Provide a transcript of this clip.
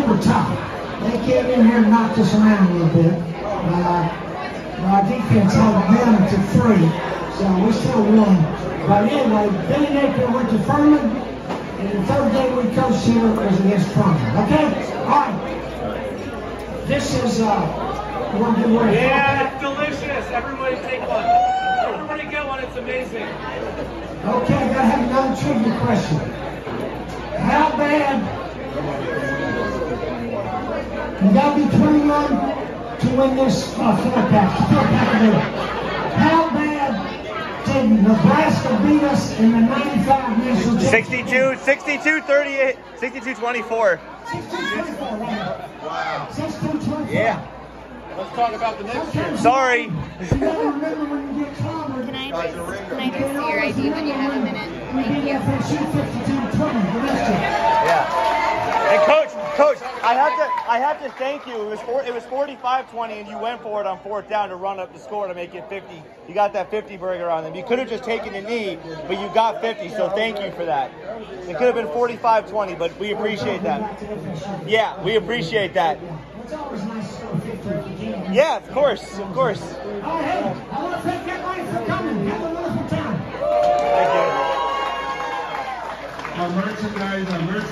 they were tough. They came in here and knocked us around a little bit. Uh, our defense held them to three, so we still won. But anyway, Billy Napier went to Furman, and the third game we coached here was against Furman. Okay? All right. This is, uh, to give? Yeah, it's delicious. Everybody take one. Everybody get one. It's amazing. Okay, I gotta have another trivia question. How bad? You gotta be 21 to win this uh, four pack. Four pack of it. How bad did Nebraska beat us in the 95 national championship? 62, 62, 38, 62, 24. 62-24, right? Wow. 62-24. Yeah. Let's talk about the next Sometimes Sorry. You gotta remember when you get clobbered. Can I just, can I just see your ID when you have a minute? Thank you. 52-20 the next year. Yeah. And coach, coach, I have to, I have to thank you. It was four, it was 45-20, and you went for it on fourth down to run up the score to make it 50. You got that 50 burger on them. You could have just taken a knee, but you got 50. So thank you for that. It could have been 45-20, but we appreciate that. Yeah, we appreciate that. Yeah, of course, of course. Thank you. Our merchandise, our merch.